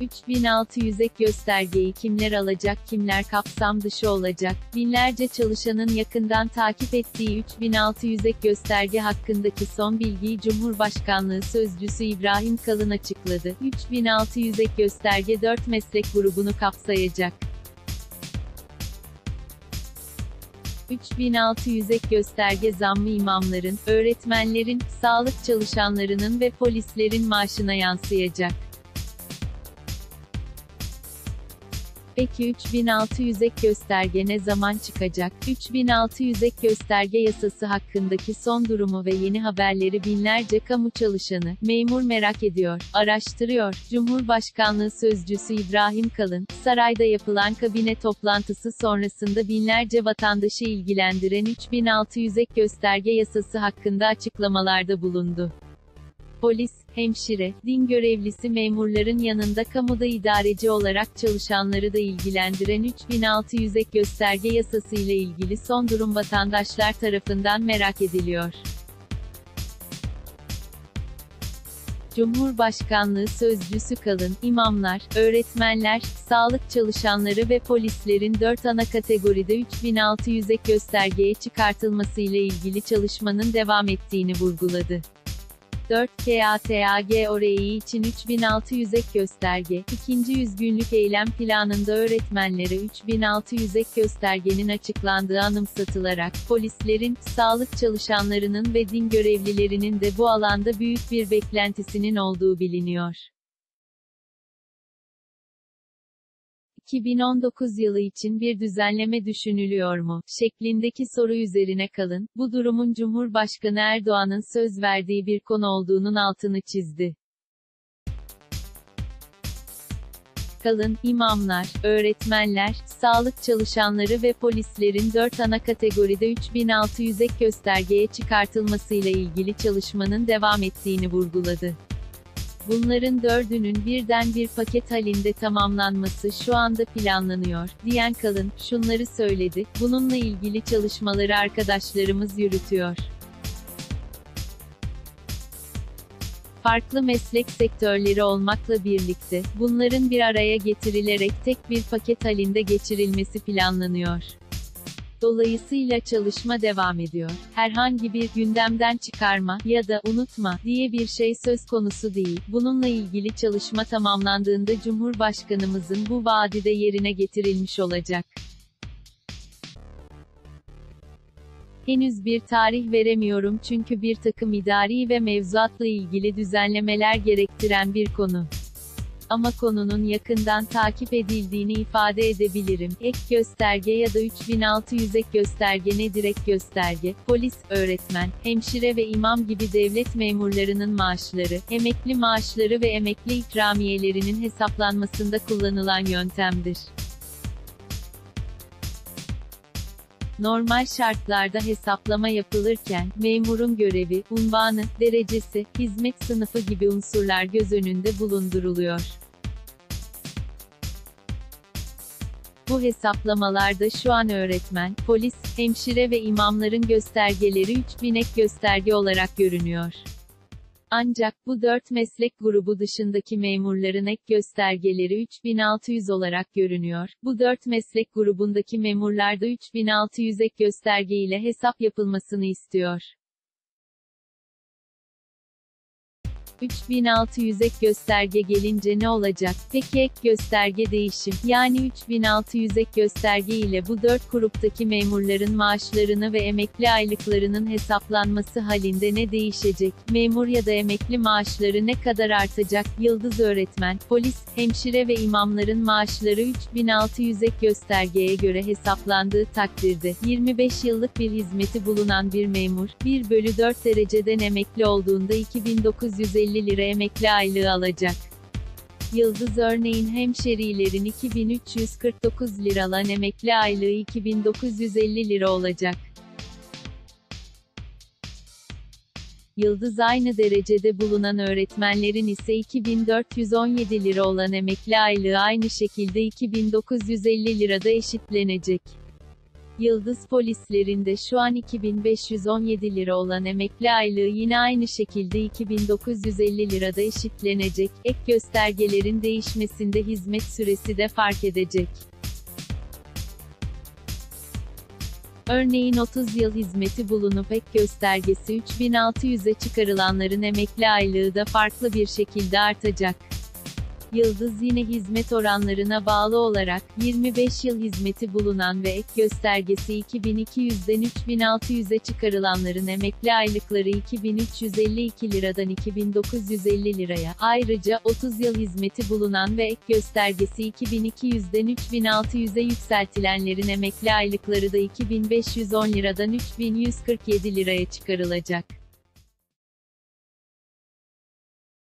3600 ek göstergeyi kimler alacak kimler kapsam dışı olacak, binlerce çalışanın yakından takip ettiği 3600 ek gösterge hakkındaki son bilgiyi Cumhurbaşkanlığı Sözcüsü İbrahim Kalın açıkladı. 3600 ek gösterge 4 meslek grubunu kapsayacak. 3600 ek gösterge zammı imamların, öğretmenlerin, sağlık çalışanlarının ve polislerin maaşına yansıyacak. Peki 3600 ek gösterge ne zaman çıkacak? 3600 ek gösterge yasası hakkındaki son durumu ve yeni haberleri binlerce kamu çalışanı, memur merak ediyor, araştırıyor. Cumhurbaşkanlığı Sözcüsü İbrahim Kalın, sarayda yapılan kabine toplantısı sonrasında binlerce vatandaşı ilgilendiren 3600 ek gösterge yasası hakkında açıklamalarda bulundu polis, hemşire, din görevlisi memurların yanında kamuda idareci olarak çalışanları da ilgilendiren 3600 ek gösterge yasası ile ilgili son durum vatandaşlar tarafından merak ediliyor. Cumhurbaşkanlığı Sözcüsü Kalın, imamlar, öğretmenler, sağlık çalışanları ve polislerin 4 ana kategoride 3600 ek göstergeye çıkartılması ile ilgili çalışmanın devam ettiğini vurguladı. 4 KATAG OREİ için 3600 ek gösterge, ikinci 100 günlük eylem planında öğretmenlere 3600 ek göstergenin açıklandığı anımsatılarak, polislerin, sağlık çalışanlarının ve din görevlilerinin de bu alanda büyük bir beklentisinin olduğu biliniyor. 2019 yılı için bir düzenleme düşünülüyor mu? şeklindeki soru üzerine kalın, bu durumun Cumhurbaşkanı Erdoğan'ın söz verdiği bir konu olduğunun altını çizdi. Kalın, imamlar, öğretmenler, sağlık çalışanları ve polislerin 4 ana kategoride 3600 ek göstergeye çıkartılmasıyla ilgili çalışmanın devam ettiğini vurguladı. Bunların dördünün birden bir paket halinde tamamlanması şu anda planlanıyor, diyen Kalın, şunları söyledi, bununla ilgili çalışmaları arkadaşlarımız yürütüyor. Farklı meslek sektörleri olmakla birlikte, bunların bir araya getirilerek tek bir paket halinde geçirilmesi planlanıyor. Dolayısıyla çalışma devam ediyor. Herhangi bir gündemden çıkarma ya da unutma diye bir şey söz konusu değil. Bununla ilgili çalışma tamamlandığında Cumhurbaşkanımızın bu vaadi de yerine getirilmiş olacak. Henüz bir tarih veremiyorum çünkü bir takım idari ve mevzuatla ilgili düzenlemeler gerektiren bir konu ama konunun yakından takip edildiğini ifade edebilirim. Ek gösterge ya da 3600 ek gösterge nedir ek gösterge? Polis, öğretmen, hemşire ve imam gibi devlet memurlarının maaşları, emekli maaşları ve emekli ikramiyelerinin hesaplanmasında kullanılan yöntemdir. Normal şartlarda hesaplama yapılırken, memurun görevi, unvanı, derecesi, hizmet sınıfı gibi unsurlar göz önünde bulunduruluyor. Bu hesaplamalarda şu an öğretmen, polis, hemşire ve imamların göstergeleri 3000 ek gösterge olarak görünüyor. Ancak bu dört meslek grubu dışındaki memurların ek göstergeleri 3600 olarak görünüyor. Bu dört meslek grubundaki memurlar da 3600 ek gösterge ile hesap yapılmasını istiyor. 3600 ek gösterge gelince ne olacak? Peki ek gösterge değişim, yani 3600 ek gösterge ile bu 4 gruptaki memurların maaşlarını ve emekli aylıklarının hesaplanması halinde ne değişecek? Memur ya da emekli maaşları ne kadar artacak? Yıldız öğretmen, polis, hemşire ve imamların maaşları 3600 ek göstergeye göre hesaplandığı takdirde, 25 yıllık bir hizmeti bulunan bir memur, 1 bölü 4 dereceden emekli olduğunda 2950 50 lira emekli aylığı alacak. Yıldız örneğin hemşerilerin 2349 lira alan emekli aylığı 2950 lira olacak. Yıldız aynı derecede bulunan öğretmenlerin ise 2417 lira olan emekli aylığı aynı şekilde 2950 lirada eşitlenecek. Yıldız polislerinde şu an 2517 lira olan emekli aylığı yine aynı şekilde 2950 lirada eşitlenecek. Ek göstergelerin değişmesinde hizmet süresi de fark edecek. Örneğin 30 yıl hizmeti bulunup ek göstergesi 3600'e çıkarılanların emekli aylığı da farklı bir şekilde artacak. Yıldız yine hizmet oranlarına bağlı olarak, 25 yıl hizmeti bulunan ve ek göstergesi 2200'den 3600'e çıkarılanların emekli aylıkları 2352 liradan 2950 liraya, ayrıca 30 yıl hizmeti bulunan ve ek göstergesi 2200'den 3600'e yükseltilenlerin emekli aylıkları da 2510 liradan 3147 liraya çıkarılacak.